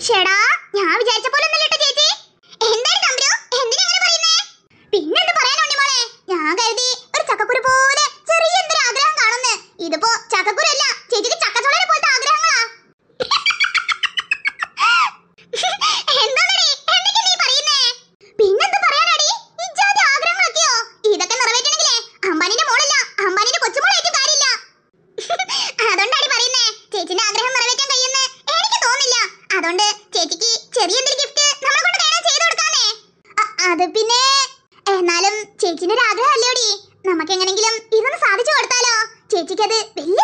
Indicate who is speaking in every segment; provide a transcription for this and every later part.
Speaker 1: ഷെടാ ഞാൻ വിചാരിച്ച പോലെ ഒന്നല്ലേ അതുകൊണ്ട് ചേച്ചിക്ക് ചെറിയൊരു ഗിഫ്റ്റ് നമ്മളെ കൊണ്ട് വേണം ചെയ്തു കൊടുക്കാന്നേ അത് പിന്നെ എന്നാലും ചേച്ചിന്റെ ഒരു ആഗ്രഹമല്ലേടി നമുക്ക് എങ്ങനെങ്കിലും ഇതൊന്ന് സാധിച്ചു കൊടുത്താലോ? ചേച്ചിക്ക് അത് വലിയ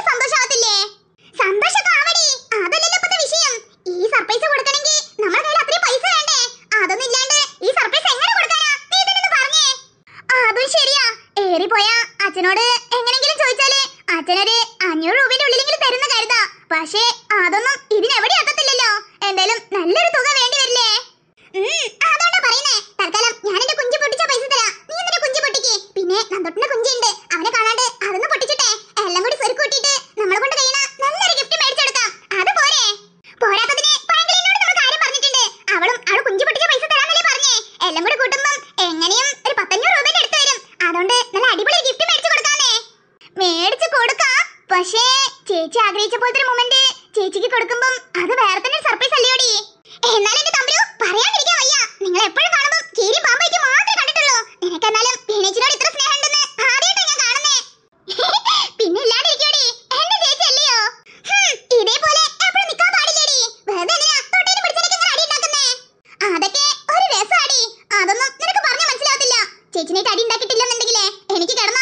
Speaker 1: ഞങ്ങൾ കൂട്ടുമ്പം എങ്ങനെയും ഒരു പത്തഞ്ഞൂറ് രൂപയുടെ അടുത്ത് വരും അതുകൊണ്ട് നല്ല അടിപൊളി ഗിഫ്റ്റ് മേടിച്ചു കൊടുക്കാമേ. മേടിച്ചു കൊടുക്കാം. പക്ഷേ ചേച്ചി ആഗ്രഹിച്ച പോലത്തെ ഒരു മൊമെന്റ് ചേച്ചിക്ക് കൊടുക്കുമ്പം അത് വേറെ തന്നെ സർപ്രൈസ് അല്ലയോടി എന്നാലും എന്റെ തമ്പിലു പറയാണ്ടിരിക്കാൻ വയ്യ. നിങ്ങൾ എപ്പോഴും കാണുമ്പോൾ കീരി പാമ്പയ്ക്ക് മാത്രമേ കണ്ടിട്ടുള്ളൂ. നിനക്കെന്നാലും എനിക്ക് കിടന്നു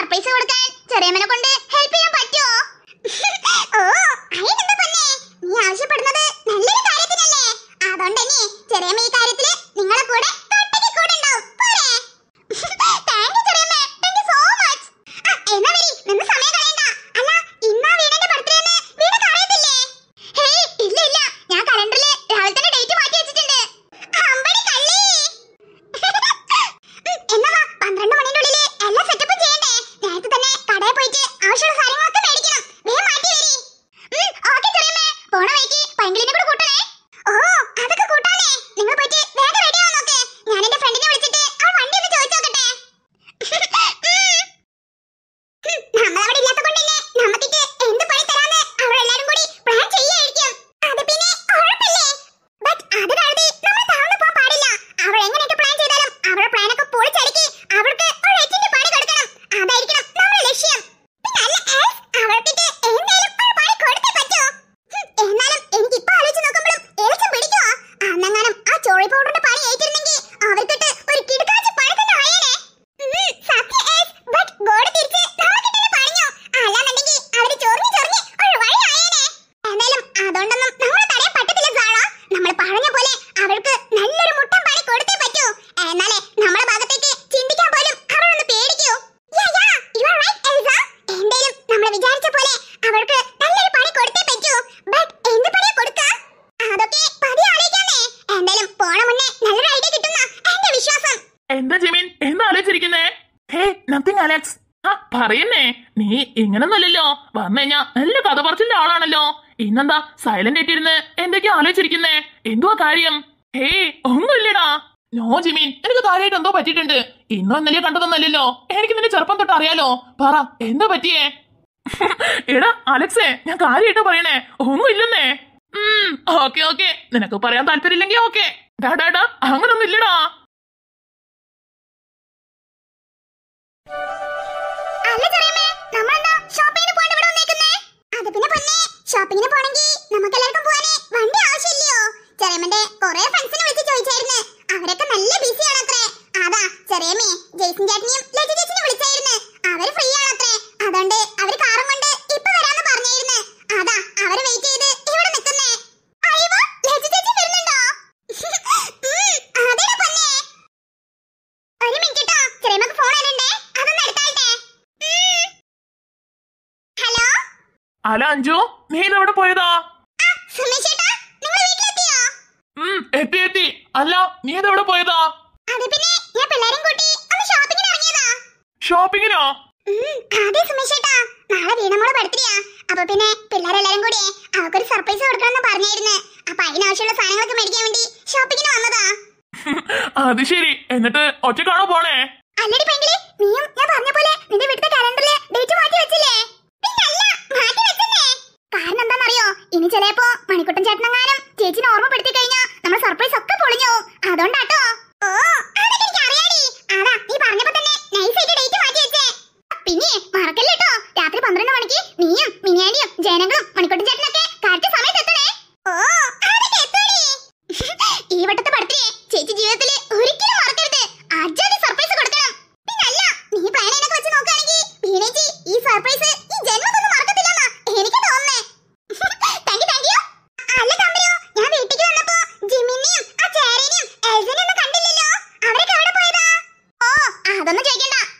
Speaker 1: സർപ്രൈസ് കൊടുക്കാൻ ചെറിയമ്മനെ കൊണ്ട്
Speaker 2: അലക്സ് ആ പറയുന്നേ. നീ ഇങ്ങനൊന്നുമല്ലല്ലോ. വന്നു കഴിഞ്ഞാ നല്ല കഥ പറച്ചിന്റെ ആളാണല്ലോ. ഇന്നെന്താ സൈലന്റ് ആയിട്ടിരുന്ന് എന്തൊക്കെയാ ആലോചിച്ചിരിക്കുന്നേ? എന്തുവാ കാര്യം? ഹേയ് ഒന്നുമില്ലടാ. നോ ജിമീൻ എനിക്ക് കാര്യമായിട്ട് എന്തോ പറ്റിയിട്ടുണ്ട്. ഇന്നോ ഇന്നലെയോ കണ്ടതൊന്നല്ലല്ലോ എനിക്ക് നിന്റെ ചെറുപ്പം തൊട്ട് അറിയാലോ. പറ എന്താ പറ്റിയേ? എടാ അലക്സേ ഞാൻ കാര്യമായിട്ട് പറയണേ. ഒന്നുമില്ലെന്നേ. ഉം ഓക്കെ ഓക്കെ. നിനക്ക് പറയാൻ താല്പര്യമില്ലെങ്കിൽ ഓക്കെ. ഡാ ഡാ ഡാ അങ്ങനൊന്നും ഇല്ലടാ
Speaker 1: ഷോപ്പിങ്ങിന് പോണെങ്കിൽ നമുക്ക് എല്ലാവർക്കും
Speaker 2: അല അഞ്ജു നീ ഇതെവിടെ പോയതാ? ഉം എത്തി എത്തി. അല്ല നീ ഇതെവിടെ പോയതാ?
Speaker 1: ഷോപ്പിങ്ങിന് അതെ നാളെ വീണമോളെ ബർത്ത്ഡേയാ അപ്പൊ പിന്നെ പിള്ളേരെല്ലാരും കൂടി അവൾക്കൊരു സർപ്രൈസ് കൊടുക്കണമെന്ന് പറഞ്ഞായിരുന്നു. അപ്പൊ അതിനാവശ്യമുള്ള സാധനങ്ങളൊക്കെ മേടിക്കാൻ വേണ്ടി ഷോപ്പിങ്ങിന് വന്നതാ.
Speaker 2: അത് ശരി. എന്നിട്ട് ഒറ്റക്കാണോ പോണേ?
Speaker 1: അല്ലടി നീയും ഞാൻ പറഞ്ഞ പോലെ നിന്റെ വീട്ടിലെ ഇനി ചിലപ്പോ മണിക്കുട്ടൻ ചേട്ടനെങ്ങാനും ചേച്ചിനെ ഓർമ്മപ്പെടുത്തി കഴിഞ്ഞാ നമ്മൾ സർപ്രൈസ് ഒക്കെ പൊളിഞ്ഞു. അതുകൊണ്ടാട്ടോ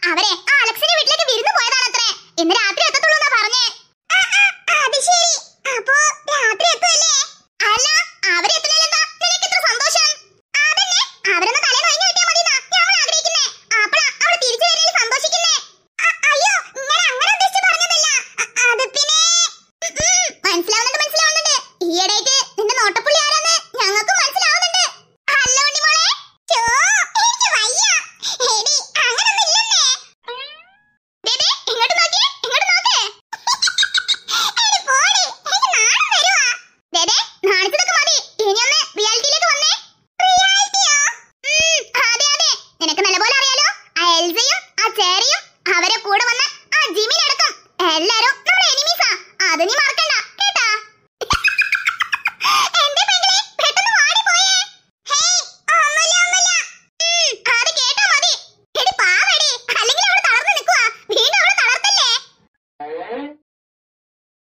Speaker 1: അവരെ ആ അലക്സിന്റെ വീട്ടിലേക്ക് വിരുന്ന് പോയതാണത്രേ. ഇന്ന് രാത്രി